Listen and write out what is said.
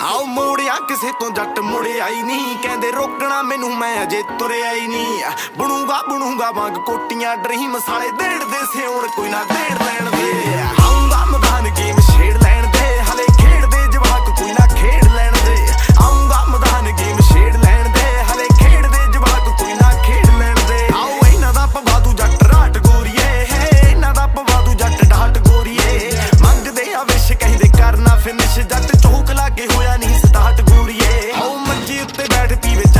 ਆਉ ਮੋੜਿਆ, ਕਿਸੇ ਤੋਂ ਜੱਟ ਮੁੜਿਆ ਹੀ ਨਹੀਂ। ਕਹਿੰਦੇ ਰੋਕਣਾ ਮੈਨੂੰ, ਮੈਂ ਅਜੇ ਤੁਰਿਆ ਹੀ ਨਹੀਂ। ਬਣੂਗਾ ਬਣੂਗਾ ਵਾਂਗ ਕੋਟੀਆਂ, ਡਰੀਮ ਸਾਲੇ ਦੇੜ ਦੇ ਸਿਉਣ, ਕੋਈ ਨਾ ਦੇੜ ਲੈਣ ਦੇ। ਆਉਂਗਾ ਮਦਾਨ ਗੇਮ ਛੇੜ ਲੈਣ ਦੇ। ਹਲੇ ਖੇਡਦੇ ਜਵਾਕ, ਕੋਈ ਨਾ ਖੇਡ ਲੈਣ ਦੇ। ਆਉਂਗਾ ਮਦਾਨ ਗੇਮ ਛੇੜ ਲੈਣ ਦੇ। ਹਲੇ ਖੇਡਦੇ ਜਵਾਕ, ਕੋਈ ਨਾ ਖੇਡ ਲੈਣ ਦੇ। ਆਉ ਇਹਨਾਂ ਦਾ ਪਵਾਦੂ ਜੱਟ ਰਾਟ ਗੋਰੀਏ। ਹੈ ਇਹਨਾਂ ਦਾ ਪਵਾਦੂ ਜੱਟ ਡਾਟ ਗੋਰੀਏ। ਮੰਗਦੇ ਆ ਵਿਸ਼ ਕਹਿੰਦੇ ਕਰਨਾ ਫਿਨਿਸ਼ ਜੱਟ ਅੱਗੇ ਹੋਇਆ ਨਹੀਂ ਸਤਾਹਟ ਗੂੜੀਏ। ਹਉ ਮੰਜੀ ਉੱਤੇ ਬੈਠ ਪੀ ਵਿੱਚ